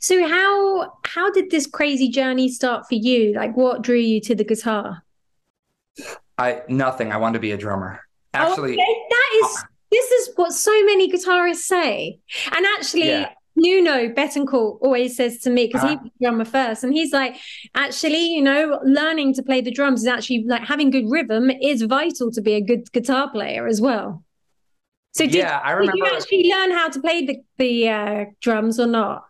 So how how did this crazy journey start for you? Like what drew you to the guitar? I nothing. I wanted to be a drummer. Actually, okay. that is this is what so many guitarists say. And actually, yeah. Nuno Bettencourt always says to me because uh-huh. he was drummer first, and he's like, actually, you know, learning to play the drums is actually like having good rhythm is vital to be a good guitar player as well. So did, yeah, I remember, did you actually learn how to play the the uh, drums or not?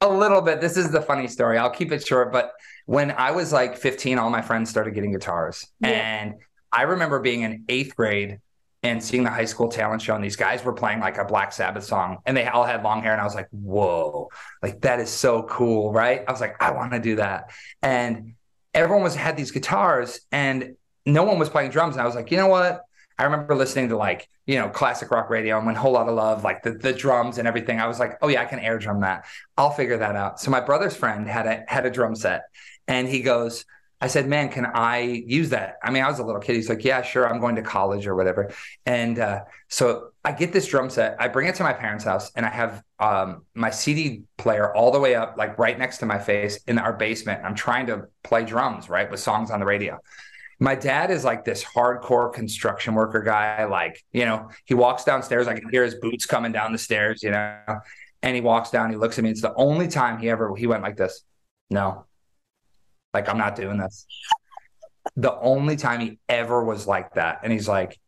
A little bit. This is the funny story. I'll keep it short, but when I was like 15, all my friends started getting guitars, yeah. and I remember being in eighth grade and seeing the high school talent show and these guys were playing like a black sabbath song and they all had long hair and i was like whoa like that is so cool right i was like i want to do that and everyone was had these guitars and no one was playing drums and i was like you know what i remember listening to like you know classic rock radio and when whole lot of love like the, the drums and everything i was like oh yeah i can air drum that i'll figure that out so my brother's friend had a had a drum set and he goes I said, man, can I use that? I mean, I was a little kid. He's like, yeah, sure. I'm going to college or whatever. And uh, so I get this drum set. I bring it to my parents' house and I have um, my CD player all the way up, like right next to my face in our basement. I'm trying to play drums, right, with songs on the radio. My dad is like this hardcore construction worker guy. Like, you know, he walks downstairs. I can hear his boots coming down the stairs, you know, and he walks down. He looks at me. It's the only time he ever, he went like this. No, like, I'm not doing this. The only time he ever was like that. And he's like,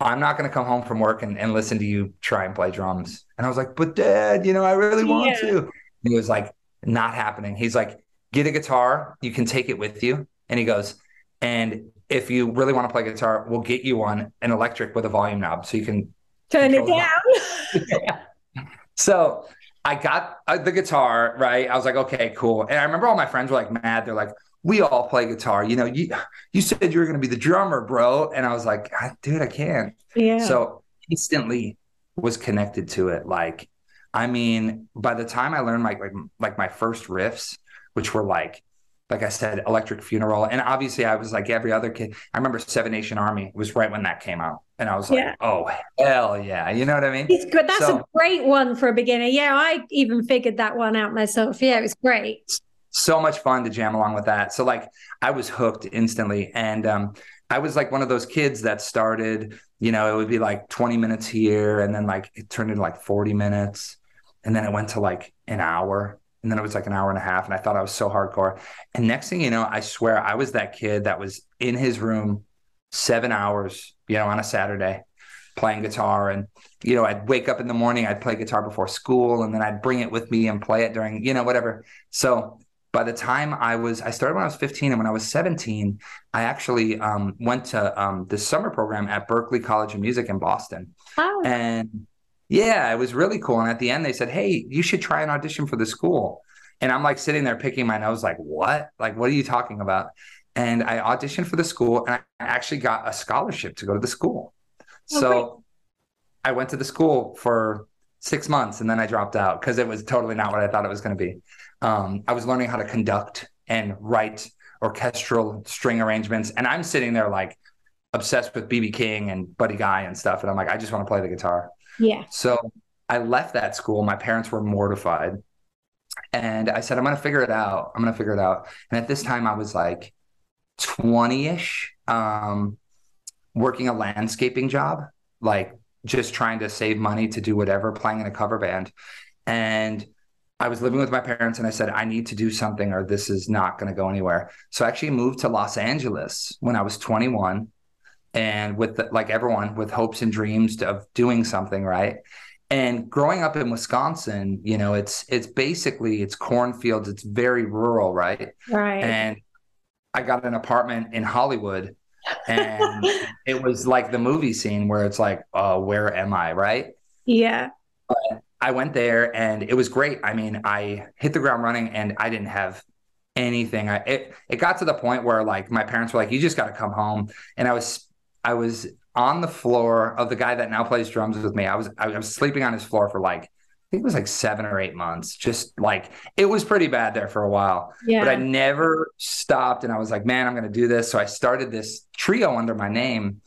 I'm not going to come home from work and, and listen to you try and play drums. And I was like, but dad, you know, I really want yeah. to. And he was like, not happening. He's like, get a guitar. You can take it with you. And he goes, and if you really want to play guitar, we'll get you one, an electric with a volume knob so you can turn it down. yeah. So I got uh, the guitar, right? I was like, okay, cool. And I remember all my friends were like mad. They're like, we all play guitar. You know, you you said you were going to be the drummer, bro. And I was like, dude, I can't. Yeah. So instantly was connected to it. Like, I mean, by the time I learned my like like my first riffs, which were like like I said, Electric Funeral. And obviously, I was like every other kid. I remember Seven Nation Army was right when that came out. And I was like, yeah. oh, hell yeah. You know what I mean? It's good. That's so, a great one for a beginner. Yeah, I even figured that one out myself. Yeah, it was great. So much fun to jam along with that. So, like, I was hooked instantly. And um, I was like one of those kids that started, you know, it would be like 20 minutes here. And then, like, it turned into like 40 minutes. And then it went to like an hour and then it was like an hour and a half and i thought i was so hardcore. And next thing you know i swear i was that kid that was in his room seven hours you know on a saturday playing guitar. And you know i'd wake up in the morning i'd play guitar before school and then i'd bring it with me and play it during you know whatever. So by the time i was i started when i was 15 and when i was 17 i actually um, went to um, the summer program at berklee college of music in boston. Oh. and yeah, it was really cool. And at the end, they said, Hey, you should try an audition for the school. And I'm like sitting there picking my nose, like, what? Like, what are you talking about? And I auditioned for the school and I actually got a scholarship to go to the school. Oh, so great. I went to the school for six months and then I dropped out because it was totally not what I thought it was going to be. Um, I was learning how to conduct and write orchestral string arrangements. And I'm sitting there like obsessed with BB King and Buddy Guy and stuff. And I'm like, I just want to play the guitar. Yeah. So I left that school. My parents were mortified. And I said, I'm going to figure it out. I'm going to figure it out. And at this time, I was like 20 ish, um, working a landscaping job, like just trying to save money to do whatever, playing in a cover band. And I was living with my parents and I said, I need to do something or this is not going to go anywhere. So I actually moved to Los Angeles when I was 21 and with the, like everyone with hopes and dreams of doing something right? And growing up in wisconsin you know it's it's basically it's cornfields it's very rural right? Right. And i got an apartment in hollywood and it was like the movie scene where it's like uh where am i right? Yeah. But i went there and it was great. I mean i hit the ground running and i didn't have anything. I, it it got to the point where like my parents were like you just got to come home. And i was I was on the floor of the guy that now plays drums with me. I was I was sleeping on his floor for like I think it was like seven or eight months. Just like it was pretty bad there for a while. Yeah. But I never stopped and I was like, man, I'm gonna do this. So I started this trio under my name.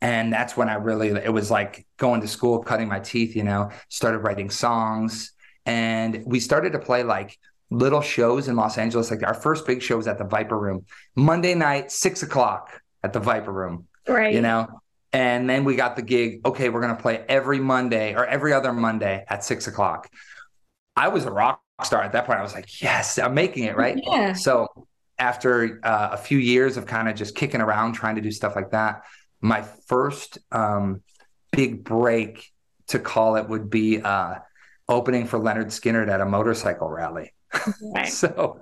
And that's when I really it was like going to school, cutting my teeth, you know, started writing songs. and we started to play like little shows in Los Angeles. Like our first big show was at the Viper Room, Monday night, six o'clock at the Viper Room. Right. You know, and then we got the gig. Okay, we're gonna play every Monday or every other Monday at six o'clock. I was a rock star at that point. I was like, yes, I'm making it right. Yeah. So after uh, a few years of kind of just kicking around trying to do stuff like that, my first um, big break to call it would be uh, opening for Lynyrd Skynyrd at a motorcycle rally. Right. so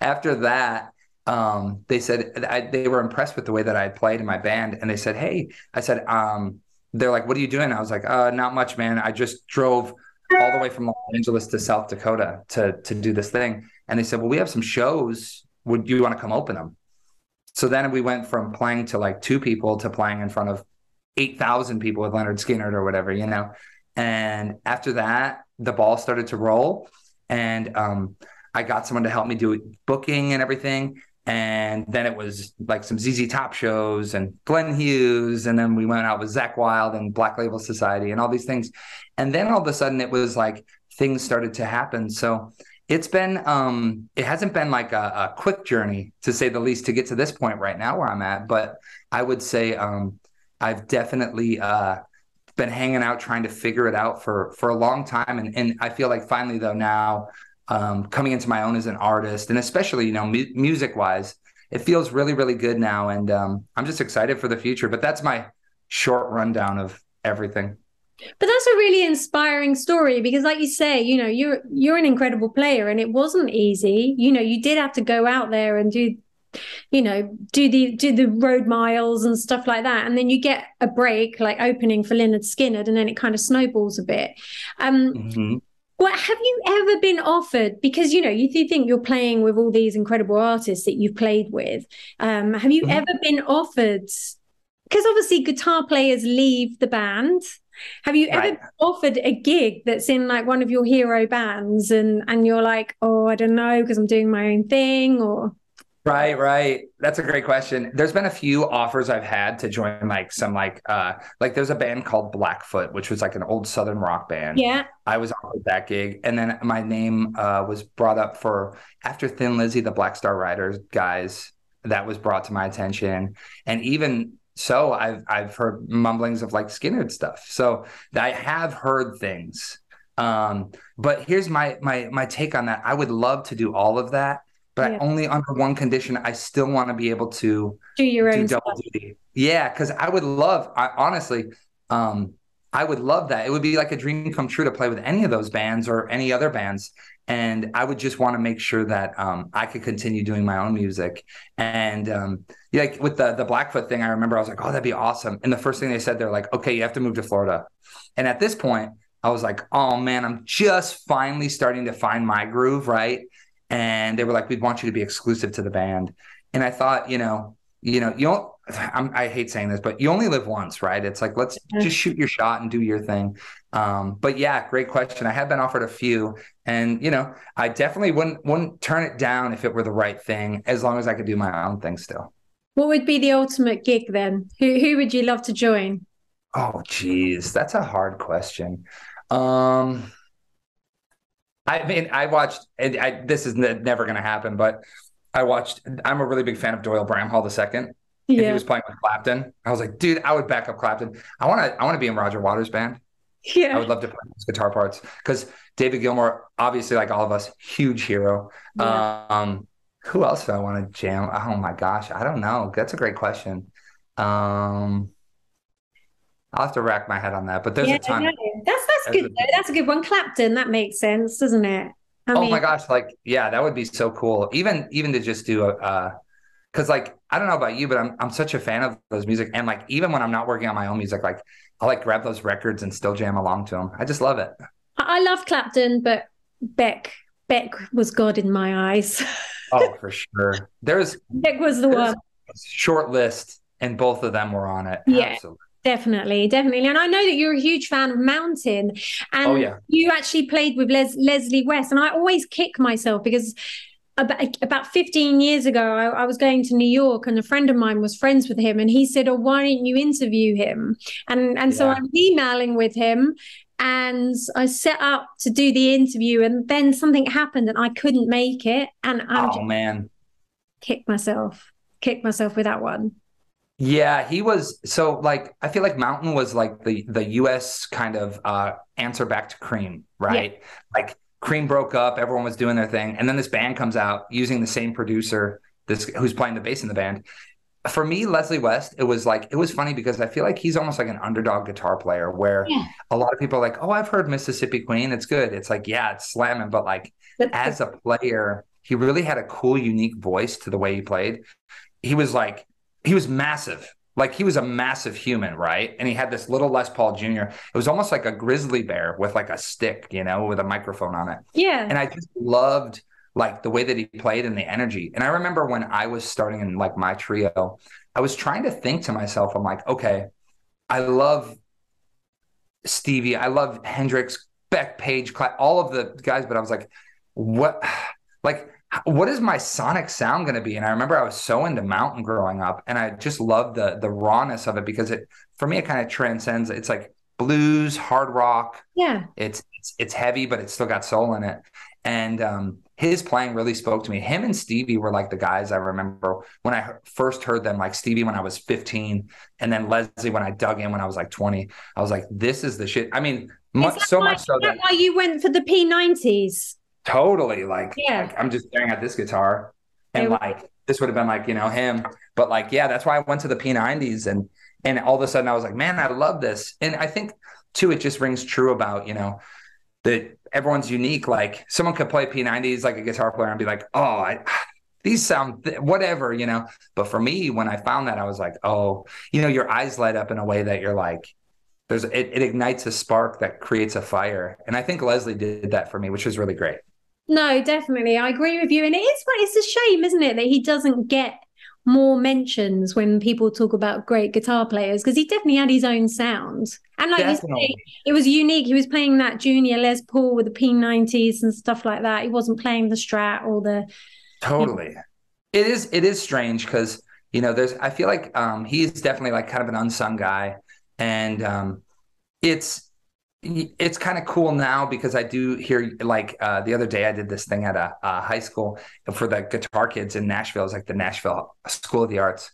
after that, um, they said I, they were impressed with the way that I had played in my band, and they said, "Hey," I said, um, "They're like, what are you doing?" I was like, uh, "Not much, man. I just drove all the way from Los Angeles to South Dakota to to do this thing." And they said, "Well, we have some shows. Would you want to come open them?" So then we went from playing to like two people to playing in front of eight thousand people with Lynyrd Skynyrd or whatever, you know. And after that, the ball started to roll, and um, I got someone to help me do booking and everything and then it was like some ZZ Top shows and Glenn Hughes, and then we went out with Zakk Wylde and Black Label Society and all these things, and then all of a sudden it was like things started to happen. So it's been um, it hasn't been like a, a, quick journey to say the least to get to this point right now where I'm at, but I would say um, I've definitely uh, been hanging out trying to figure it out for for a long time, and and I feel like finally though now um, coming into my own as an artist, and especially you know mu- music wise, it feels really really good now, and um, I'm just excited for the future. But that's my short rundown of everything. But that's a really inspiring story because, like you say, you know you're you're an incredible player, and it wasn't easy. You know, you did have to go out there and do you know do the do the road miles and stuff like that and then you get a break like opening for Lynyrd Skynyrd and then it kind of snowballs a bit um mm-hmm. What have you ever been offered? Because you know, you think you're playing with all these incredible artists that you've played with. Um, have you mm-hmm. ever been offered? Because obviously, guitar players leave the band. Have you ever right. offered a gig that's in like one of your hero bands, and and you're like, oh, I don't know, because I'm doing my own thing, or Right, right. That's a great question. There's been a few offers I've had to join like some like uh like there's a band called Blackfoot, which was like an old southern rock band. Yeah. I was on that gig. And then my name uh was brought up for after Thin Lizzy, the Black Star Riders guys, that was brought to my attention. And even so I've I've heard mumblings of like Skynyrd stuff. So I have heard things. Um, but here's my my my take on that. I would love to do all of that but yeah. only under one condition. I still want to be able to do your do own double stuff. duty. Yeah, because I would love, I, honestly, um, I would love that. It would be like a dream come true to play with any of those bands or any other bands. And I would just want to make sure that um, I could continue doing my own music. And um, like with the the Blackfoot thing, I remember I was like, "Oh, that'd be awesome." And the first thing they said, they're like, "Okay, you have to move to Florida." And at this point, I was like, "Oh man, I'm just finally starting to find my groove, right?" And they were like, "We want you to be exclusive to the band." And I thought, you know, you know, you don't. I'm, i hate saying this, but you only live once, right? It's like let's just shoot your shot and do your thing. Um, but yeah, great question. I have been offered a few, and you know, I definitely wouldn't wouldn't turn it down if it were the right thing, as long as I could do my own thing still. What would be the ultimate gig then? Who who would you love to join? Oh, geez, that's a hard question. Um, I mean, I watched. I, this is never going to happen, but I watched. I'm a really big fan of Doyle Bramhall II. Yeah. he was playing with Clapton. I was like, dude, I would back up Clapton. I want to. I want to be in Roger Waters' band. Yeah, I would love to play his guitar parts because David Gilmour, obviously, like all of us, huge hero. Yeah. Um, who else do I want to jam? Oh my gosh, I don't know. That's a great question. Um, I'll have to rack my head on that, but there's yeah, a ton. That's that's good. A, that's a good one. Clapton. That makes sense, doesn't it? I oh mean, my gosh! Like, yeah, that would be so cool. Even even to just do a, uh, because like I don't know about you, but I'm I'm such a fan of those music, and like even when I'm not working on my own music, like I like grab those records and still jam along to them. I just love it. I love Clapton, but Beck Beck was God in my eyes. oh, for sure. There's Beck was the one. Short list, and both of them were on it. Yeah. Absolutely. Definitely, definitely. And I know that you're a huge fan of Mountain. And oh, yeah. you actually played with Les- Leslie West. And I always kick myself because about, about 15 years ago, I, I, was going to New York and a friend of mine was friends with him. And he said, Oh, why don't you interview him? And, and yeah. so I'm emailing with him and I set up to do the interview, and then something happened, and I couldn't make it. And I'm oh man, kicked myself, kicked myself with that one. Yeah, he was so like I feel like Mountain was like the the US kind of uh answer back to Cream, right? Yeah. Like Cream broke up, everyone was doing their thing, and then this band comes out using the same producer, this who's playing the bass in the band. For me, Leslie West, it was like it was funny because I feel like he's almost like an underdog guitar player where yeah. a lot of people are like, "Oh, I've heard Mississippi Queen, it's good." It's like, yeah, it's slamming, but like as a player, he really had a cool, unique voice to the way he played. He was like he was massive. Like he was a massive human, right? And he had this little Les Paul Jr. It was almost like a grizzly bear with like a stick, you know, with a microphone on it. Yeah. And I just loved like the way that he played and the energy. And I remember when I was starting in like my trio, I was trying to think to myself, I'm like, okay, I love Stevie, I love Hendrix, Beck, Page, all of the guys, but I was like, what? Like, what is my sonic sound going to be? And I remember I was so into mountain growing up, and I just loved the the rawness of it because it for me it kind of transcends. It's like blues, hard rock. Yeah, it's it's, it's heavy, but it's still got soul in it. And um, his playing really spoke to me. Him and Stevie were like the guys I remember when I first heard them. Like Stevie when I was 15, and then Leslie when I dug in when I was like 20. I was like, this is the shit. I mean, much, so why, much so that, that why you went for the P90s. Totally. Like, yeah. Like, I'm just staring at this guitar and like this would have been like, you know, him. But like, yeah, that's why I went to the P90s and and all of a sudden I was like, man, I love this. And I think too, it just rings true about, you know, that everyone's unique. Like someone could play P90s like a guitar player and be like, oh, I these sound th- whatever, you know. But for me, when I found that, I was like, oh, you know, your eyes light up in a way that you're like, there's it, it ignites a spark that creates a fire. And I think Leslie did that for me, which was really great. No, definitely. I agree with you. And it is it's a shame, isn't it, that he doesn't get more mentions when people talk about great guitar players because he definitely had his own sound. And like definitely. you say, it was unique. He was playing that junior Les Paul with the P90s and stuff like that. He wasn't playing the Strat or the Totally. You know. It is it is strange because you know there's I feel like um he's definitely like kind of an unsung guy and um it's it's kind of cool now because I do hear like uh, the other day I did this thing at a, a, high school for the guitar kids in Nashville. It's like the Nashville School of the Arts,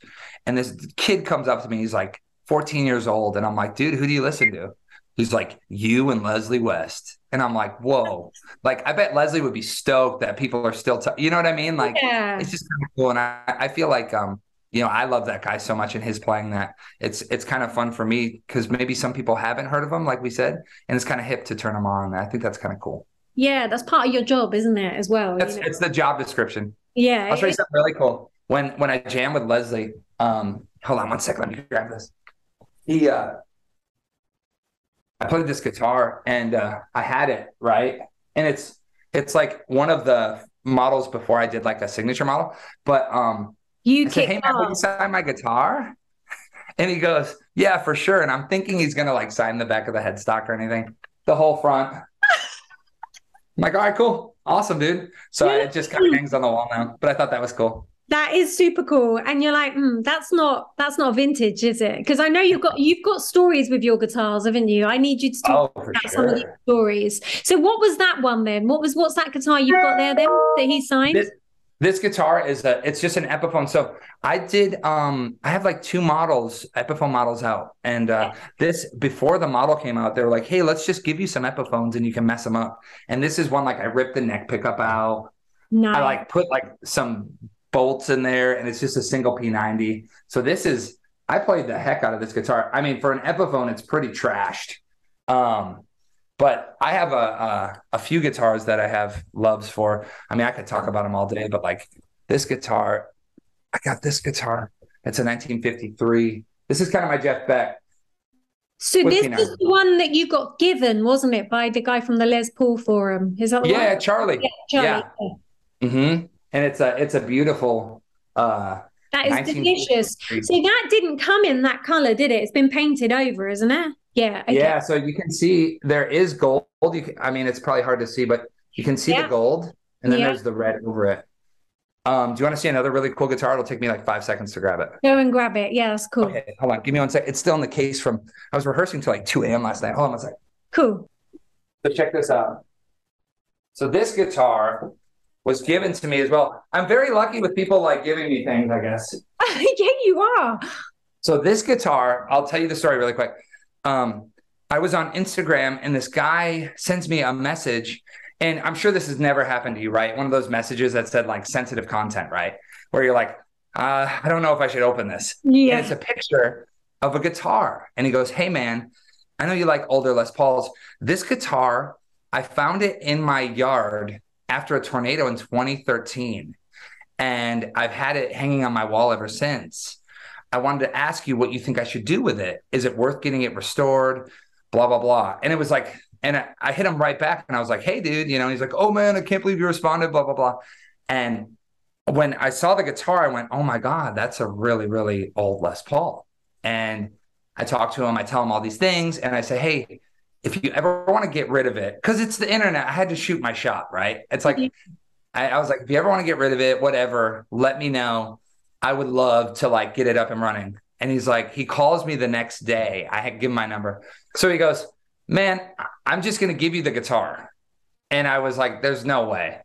and this kid comes up to me. He's like 14 years old, and I'm like, dude, who do you listen to? He's like, you and Leslie West, and I'm like, whoa! Like, I bet Leslie would be stoked that people are still, t- you know what I mean? Like, yeah. it's just kind of cool, and I, I feel like um you know, I love that guy so much and his playing that. It's it's kind of fun for me because maybe some people haven't heard of him, like we said, and it's kind of hip to turn them on. I think that's kind of cool. Yeah, that's part of your job, isn't it, as well? That's, you know? It's the job description. Yeah. I'll show you something really cool. When when I jam with Leslie, um, hold on one second, let me grab this. He uh I played this guitar and uh I had it, right? And it's it's like one of the models before I did like a signature model, but um you said, hey man, will you sign my guitar? And he goes, Yeah, for sure. And I'm thinking he's gonna like sign the back of the headstock or anything. The whole front. I'm like, all right, cool. Awesome, dude. So yeah. it just kind of hangs on the wall now. But I thought that was cool. That is super cool. And you're like, mm, that's not that's not vintage, is it? Because I know you've got you've got stories with your guitars, haven't you? I need you to talk oh, about sure. some of these stories. So what was that one then? What was what's that guitar you've got there then that he signed? This, this guitar is a it's just an Epiphone. So I did um I have like two models, Epiphone models out. And uh this before the model came out, they were like, hey, let's just give you some Epiphones and you can mess them up. And this is one like I ripped the neck pickup out. Nice. I like put like some bolts in there and it's just a single P90. So this is I played the heck out of this guitar. I mean, for an Epiphone, it's pretty trashed. Um, but I have a, a, a few guitars that I have loves for. I mean, I could talk about them all day, but like this guitar, I got this guitar. It's a 1953. This is kind of my Jeff Beck. So this is the one that you got given, wasn't it, by the guy from the Les Paul Forum? Is that yeah, one? Charlie? Yeah, Charlie. Yeah. Mm-hmm. And it's a it's a beautiful. uh That is delicious. So that didn't come in that color, did it? It's been painted over, isn't it? Yeah. Okay. Yeah. So you can see there is gold. You can, I mean, it's probably hard to see, but you can see yeah. the gold and then yeah. there's the red over it. Um, do you want to see another really cool guitar? It'll take me like five seconds to grab it. Go and grab it. Yeah, that's cool. Okay, hold on. Give me one sec. It's still in the case from I was rehearsing till like 2 a.m. last night. Hold on one sec. Cool. So check this out. So this guitar was given to me as well. I'm very lucky with people like giving me things, I guess. yeah, you are. So this guitar, I'll tell you the story really quick. Um, I was on Instagram and this guy sends me a message, and I'm sure this has never happened to you, right? One of those messages that said like sensitive content, right? Where you're like, uh, I don't know if I should open this. Yeah. And it's a picture of a guitar. And he goes, Hey man, I know you like older Les Pauls. This guitar, I found it in my yard after a tornado in 2013. And I've had it hanging on my wall ever since. I wanted to ask you what you think I should do with it. Is it worth getting it restored? Blah, blah, blah. And it was like, and I, I hit him right back and I was like, hey, dude, you know, he's like, oh man, I can't believe you responded, blah, blah, blah. And when I saw the guitar, I went, oh my God, that's a really, really old Les Paul. And I talk to him, I tell him all these things, and I say, hey, if you ever want to get rid of it, because it's the internet, I had to shoot my shot, right? It's like, I, I was like, if you ever want to get rid of it, whatever, let me know. I would love to like get it up and running. And he's like, he calls me the next day. I had give him my number. So he goes, man, I'm just going to give you the guitar. And I was like, there's no way.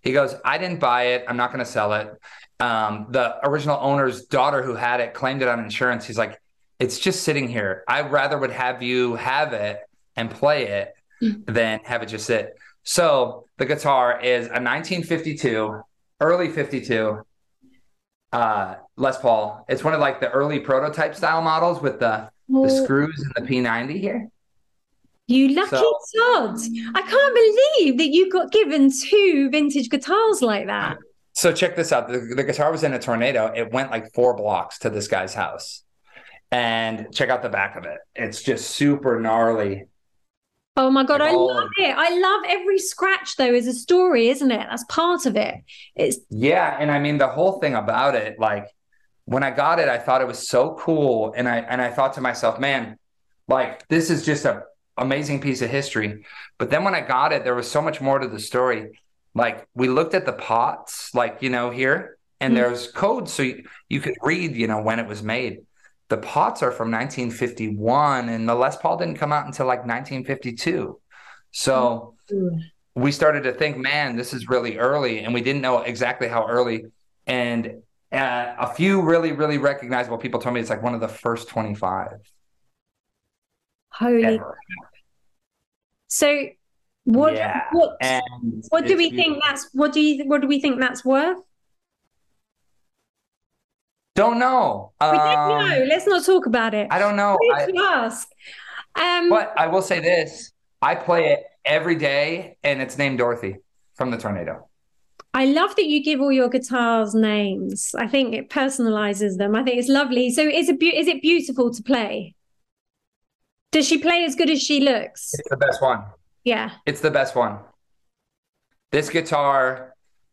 He goes, I didn't buy it. I'm not going to sell it. Um, the original owner's daughter who had it claimed it on insurance. He's like, it's just sitting here. I rather would have you have it and play it mm. than have it just sit. So the guitar is a 1952, early 52 uh, Les Paul. It's one of like the early prototype style models with the, the screws and the P90 here. You lucky so, sods. I can't believe that you got given two vintage guitars like that. So check this out. The, the guitar was in a tornado. It went like four blocks to this guy's house. And check out the back of it. It's just super gnarly. Oh my god, I love it. I love every scratch though is a story, isn't it? That's part of it. It's Yeah, and I mean the whole thing about it like when I got it I thought it was so cool and I and I thought to myself, man, like this is just a amazing piece of history. But then when I got it there was so much more to the story. Like we looked at the pots like, you know, here and mm-hmm. there's code so you, you could read, you know, when it was made the pots are from 1951 and the Les Paul didn't come out until like 1952. So mm-hmm. we started to think, man, this is really early. And we didn't know exactly how early. And uh, a few really, really recognizable people told me it's like one of the first 25. Holy. Ever. So what, yeah. what, what do we beautiful. think that's, what do you, what do we think that's worth? Don't know. We um, don't know. Let's not talk about it. I don't know. I, ask. Um, but I will say this: I play it every day, and it's named Dorothy from the tornado. I love that you give all your guitars names. I think it personalizes them. I think it's lovely. So is it be- is it beautiful to play? Does she play as good as she looks? It's the best one. Yeah. It's the best one. This guitar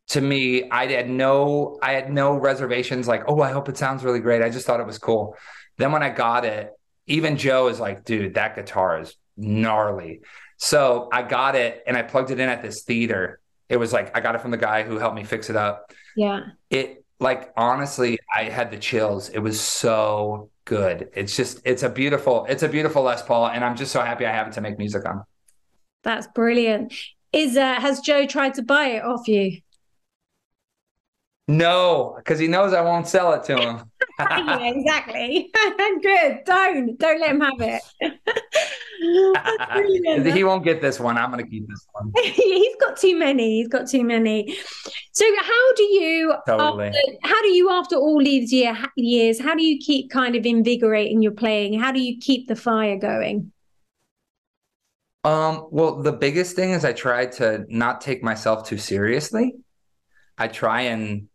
to me, I had no, I had no reservations. Like, oh, I hope it sounds really great. I just thought it was cool. Then when I got it, even Joe is like, dude, that guitar is gnarly. So I got it and I plugged it in at this theater. It was like I got it from the guy who helped me fix it up. Yeah. It like honestly, I had the chills. It was so good. It's just it's a beautiful, it's a beautiful Les Paul, and I'm just so happy I have it to make music on. That's brilliant. Is uh, has Joe tried to buy it off you? No, because he knows I won't sell it to him. yeah, exactly. Good. Don't don't let him have it. he won't get this one. I'm going to keep this one. He's got too many. He's got too many. So how do you totally. After, how do you after all these year, years? How do you keep kind of invigorating your playing? How do you keep the fire going? Um. Well, the biggest thing is I try to not take myself too seriously. I try and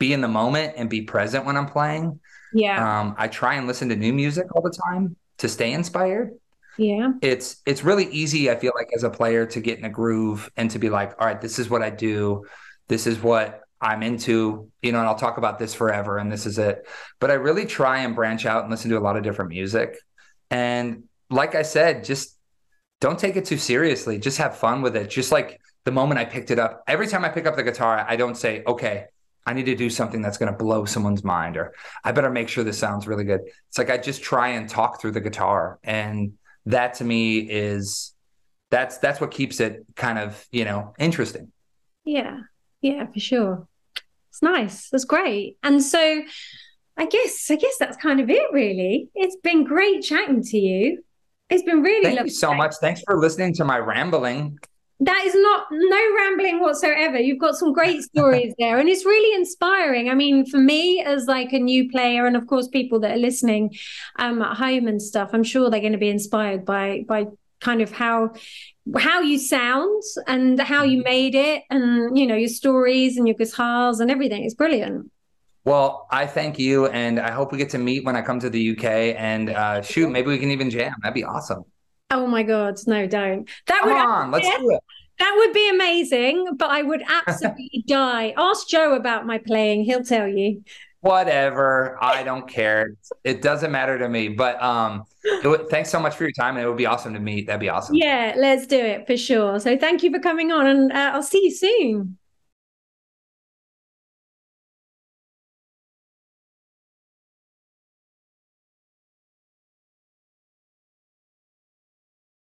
be in the moment and be present when I'm playing. Yeah. Um, I try and listen to new music all the time to stay inspired. Yeah. It's it's really easy, I feel like, as a player to get in a groove and to be like, all right, this is what I do. This is what I'm into, you know, and I'll talk about this forever and this is it. But I really try and branch out and listen to a lot of different music. And like I said, just don't take it too seriously. Just have fun with it. Just like the moment I picked it up, every time I pick up the guitar, I don't say, okay, I need to do something that's going to blow someone's mind, or I better make sure this sounds really good. It's like I just try and talk through the guitar. And that to me is that's that's what keeps it kind of you know interesting. Yeah, yeah, for sure. It's nice. That's great. And so, I guess I guess that's kind of it. Really, it's been great chatting to you. It's been really Thank you so much. Thanks for listening to my rambling. That is not no rambling whatsoever. You've got some great stories there, and it's really inspiring. I mean, for me as like a new player, and of course people that are listening um, at home and stuff, I'm sure they're going to be inspired by by kind of how how you sound and how you made it, and you know your stories and your guitars and everything. It's brilliant. Well, I thank you, and I hope we get to meet when I come to the UK. And uh, shoot, maybe we can even jam. That'd be awesome. Oh my God, no, don't. That Come would on, let's do it. That would be amazing, but I would absolutely die. Ask Joe about my playing; he'll tell you. Whatever, I don't care. It doesn't matter to me. But um, would, thanks so much for your time, and it would be awesome to meet. That'd be awesome. Yeah, let's do it for sure. So thank you for coming on, and uh, I'll see you soon.